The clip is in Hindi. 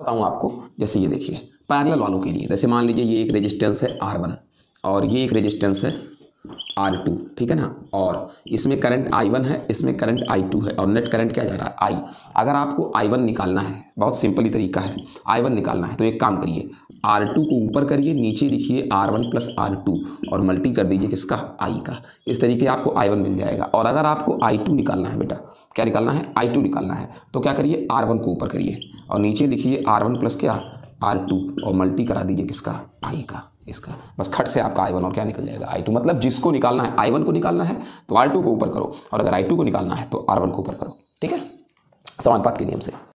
बताऊँ आपको, जैसे ये देखिए, पैरेलल वालों के लिए, जैसे मान लीजिए ये एक रेजिस्टेंस है आर वन और ये एक रेजिस्टेंस है आर टू ठीक है ना? और इसमें करंट आई वन है, इसमें करंट आई टू है, और नेट करंट क्या जा रहा है? आई अगर आपको आई वन निकालना है, बहुत सिंपली तरीका है आई वन निकालना है तो एक काम करिए आर टू को ऊपर करिए, नीचे लिखिए R one plus R two और मल्टी कर दीजिए किसका? आई का। इस तरीके आपको आई वन मिल जाएगा। और अगर आपको आई टू निकालना है बेटा, क्या निकालना है? आई टू निकालना है। तो क्या करिए? आर वन को ऊपर करिए। और नीचे लिखिए आर वन प्लस क्या? आर टू और मल्टी करा दीजिए किसका? आई का, इसका। बस खट से आपका आई वन और क्या निकल जाएगा? आई टू मतलब जिसको निकालना है आई वन को निकालना है तो आर टू को ऊपर करो। और अगर आई टू को निकालना है तो आर वन को ऊपर करो। ठीक है? समानुपात के नियम से।